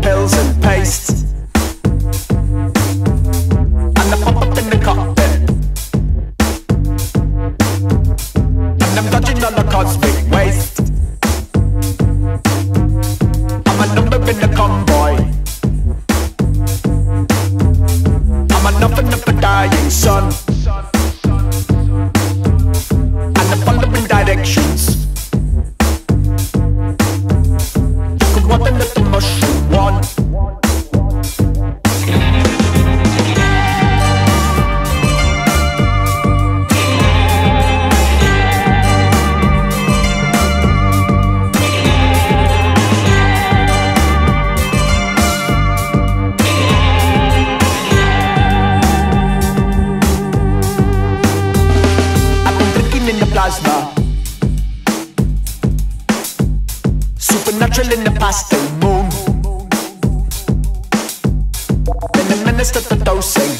pills and pastes. And I'm up in the cockpit. And I'm dodging on the cosmic. plasma. Supernatural in the pastel moon. Then the minister to dosing.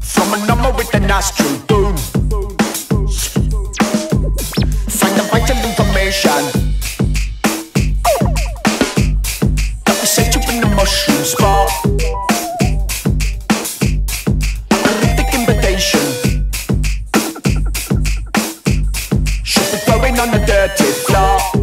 From a number with an nostril boom. Find the vital information. That will set you in the mushroom spot. on the dirty floor.